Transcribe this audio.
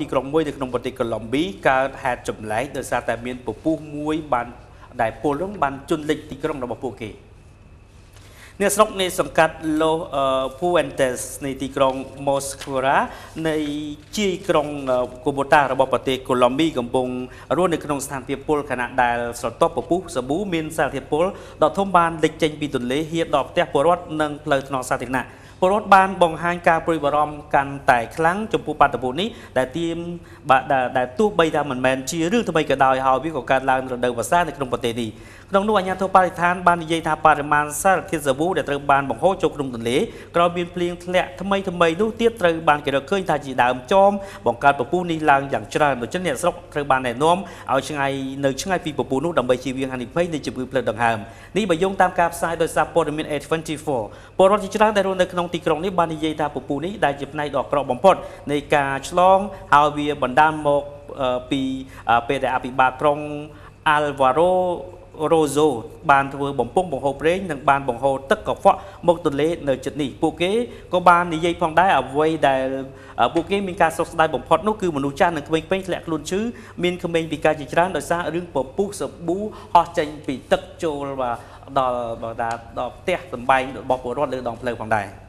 ទីក្រុងមួយនៅក្នុងប្រទេសកូឡុំប៊ីកើតហេតុចម្លែកដោយសារតែមានពពុះមួយបានដែលពលរងបានជន់លិចទីក្រុងរបស់ពួកគេអ្នកស្រុកនៃសង្កាត់ Los Puentes នៃទីក្រុង Mosquera នៃជាយក្រុង Cúcuta របស់ប្រទេសកូឡុំប៊ីកំពុងរស់នៅក្នុងស្ថានភាពពុលខណៈដែលស្រទាប់ពពុះសាប៊ូមានសារធាតុពុលដ៏ធំបានលេចចេញពីទន្លេហៀដល់ផ្ទះពលរដ្ឋនិងផ្លូវថ្នល់សាធារណៈ ពលរដ្ឋបានបង្ហាញការព្រួយបារម្ភកាន់តែខ្លាំងចំពោះបាតុភូតនេះដែលទៀមដែលទោះបីថាមិនមែនជារឿងថ្មីក៏ដោយហើយវាក៏កើតឡើងរដូវវស្សានៅក្នុងប្រទេសនេះក្នុងនោះអាជ្ញាធរបរិស្ថានបាននិយាយថាបរិមាណសារធាតុសាប៊ូដែលត្រូវបានបង្ហូរចូលក្នុងទន្លេក្រោយមានភ្លៀងធ្លាក់ថ្មីថ្មីនោះទៀតត្រូវបានគេរកឃើញថាជាដើមចោមបង្កើតពពុះនេះឡើងយ៉ាងច្រើនដូច្នេះអ្នកស្រុកត្រូវបានណែនាំឲ្យឆ្ងាយនៅឆ្ងាយពីពពុះនោះដើម្បីជៀសវាងហានិភ័យនៃជំងឺផ្លូវដង្ហើមនេះបើយោងតាមការផ្សាយដោយសារព័ត៌មាន A24 ពលរដ្ឋជាច្រើនដែលរស់នៅក្នុងទីក្រុងនេះបាននិយាយថាពពុះនេះដែលជាផ្នែកដ៏អាក្រក់បំផុតនៃការឆ្លងហើយវាបណ្ដាលមកពីពេលដែលអភិបាលក្រុង Alvaro Rozo បានធ្វើបំពង់បង្ហូរប្រេងនិងបានបង្ហូរទឹកកខ្វក់មកទន្លេនៅជិតនេះពួកគេក៏បាននិយាយផងដែរអ្វីដែលពួកគេមានការសោកស្ដាយបំផុតនោះគឺមនុស្សចាស់និងក្មេងៗធ្លាក់ខ្លួនឈឺមានក្មេងពិការជាច្រើនដោយសាររឿងពពុះសាប៊ូហោះចេញពីទឹកចូលដល់ដល់ដល់ផ្ទះសម្បែងរបស់ពលរដ្ឋលើដងផ្លូវផងដែរ